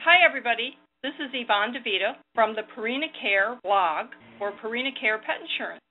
Hi, everybody. This is Yvonne DiVita from the Purina Care blog for Purina Care Pet Insurance.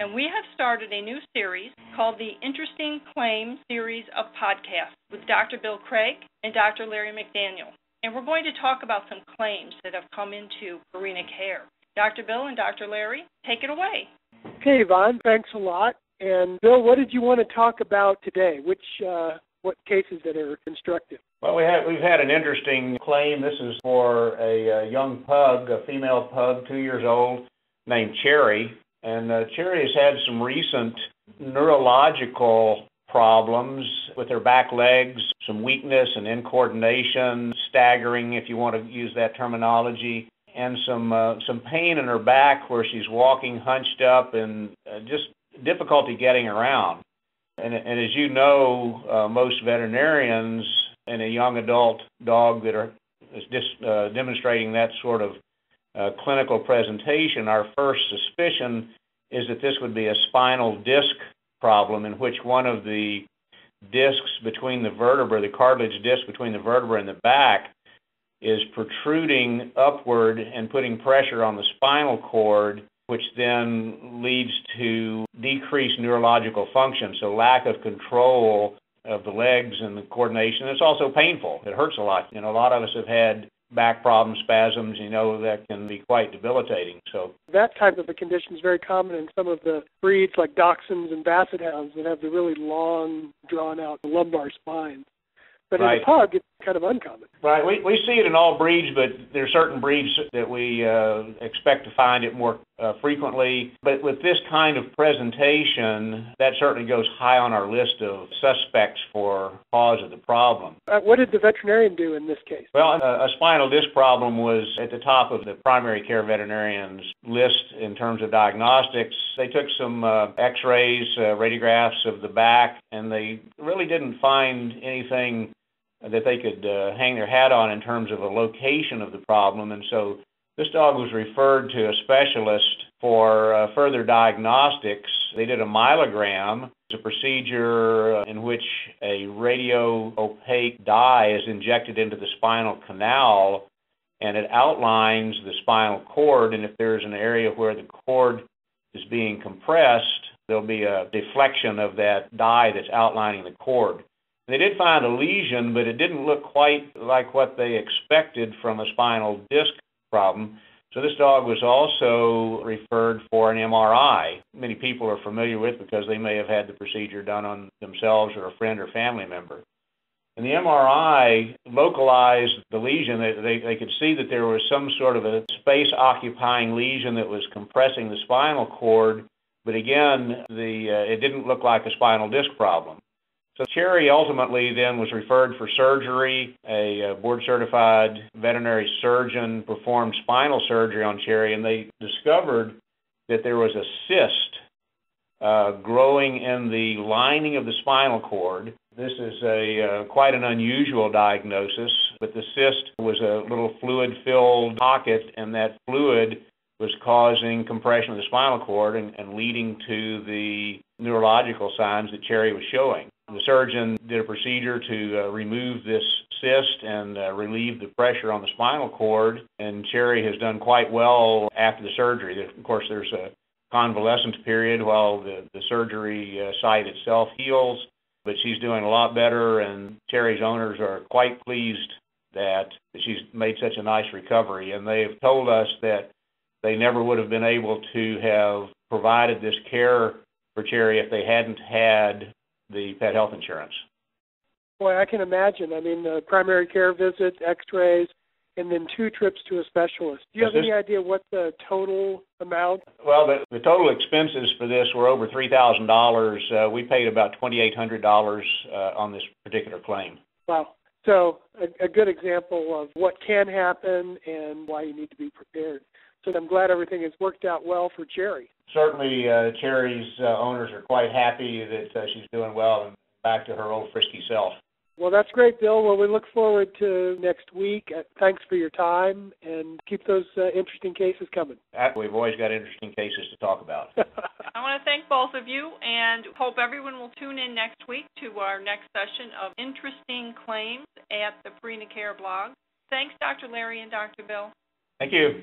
And we have started a new series called the Interesting Claims series of podcasts with Dr. Bill Craig and Dr. Larry McDaniel. And we're going to talk about some claims that have come into Purina Care. Dr. Bill and Dr. Larry, take it away. Okay, Yvonne, thanks a lot. And Bill, what did you want to talk about today? Which uh, what cases that are instructive? Well, we have we've had an interesting claim. This is for a, a young pug, a female pug, two years old, named Cherry, and uh, Cherry has had some recent neurological problems with her back legs, some weakness and incoordination, staggering, if you want to use that terminology, and some uh, some pain in her back where she's walking hunched up and uh, just difficulty getting around. And, and as you know, uh, most veterinarians and a young adult dog that are just uh, demonstrating that sort of uh, clinical presentation, our first suspicion is that this would be a spinal disc problem in which one of the discs between the vertebra, the cartilage disc between the vertebra and the back, is protruding upward and putting pressure on the spinal cord, which then leads to decreased neurological function, so lack of control of the legs and the coordination. It's also painful. It hurts a lot. You know, a lot of us have had back problems, spasms, you know, that can be quite debilitating. So that type of a condition is very common in some of the breeds like dachshunds and basset hounds that have the really long, drawn out lumbar spines. But right. in a pug, it's kind of uncommon. Right. We we see it in all breeds, but there are certain breeds that we uh, expect to find it more uh, frequently. But with this kind of presentation, that certainly goes high on our list of suspects for cause of the problem. Uh, what did the veterinarian do in this case? Well, a, a spinal disc problem was at the top of the primary care veterinarian's list in terms of diagnostics. They took some uh, X-rays, uh, radiographs of the back, and they really didn't find anything that they could uh, hang their hat on in terms of a location of the problem. And so this dog was referred to a specialist for uh, further diagnostics. They did a myelogram. A procedure uh, in which a radio opaque dye is injected into the spinal canal and it outlines the spinal cord. And if there's an area where the cord is being compressed, there'll be a deflection of that dye that's outlining the cord. They did find a lesion, but it didn't look quite like what they expected from a spinal disc problem. So this dog was also referred for an MRI. Many people are familiar with because they may have had the procedure done on themselves or a friend or family member. And the MRI localized the lesion. They, they, they could see that there was some sort of a space occupying lesion that was compressing the spinal cord, but again, the, uh, it didn't look like a spinal disc problem. So Cherry ultimately then was referred for surgery. A board certified veterinary surgeon performed spinal surgery on Cherry, and they discovered that there was a cyst uh, growing in the lining of the spinal cord. This is a uh, quite an unusual diagnosis, but the cyst was a little fluid-filled pocket, and that fluid was causing compression of the spinal cord and, and leading to the neurological signs that Cherry was showing. The surgeon did a procedure to uh, remove this cyst and uh, relieve the pressure on the spinal cord, and Cherry has done quite well after the surgery. Of course, there's a convalescence period while the, the surgery uh, site itself heals, but she's doing a lot better, and Cherry's owners are quite pleased that she's made such a nice recovery, and they have told us that they never would have been able to have provided this care for Cherry if they hadn't had the pet health insurance. Boy, I can imagine. I mean, the primary care visits, X-rays, and then two trips to a specialist. Do you have any idea what the total amount? Well, the, the total expenses for this were over three thousand uh, dollars. We paid about twenty eight hundred dollars uh, on this particular claim. Wow. So a, a good example of what can happen and why you need to be prepared. So I'm glad everything has worked out well for Cherry. Certainly, uh, Cherry's uh, owners are quite happy that uh, she's doing well and back to her old frisky self. Well, that's great, Bill. Well, we look forward to next week. Uh, thanks for your time and keep those uh, interesting cases coming. We've always got interesting cases to talk about. I want to thank both of you and hope everyone will tune in next week to our next session of Interesting Claims at the Purina Care blog. Thanks, Dr. Larry and Dr. Bill. Thank you.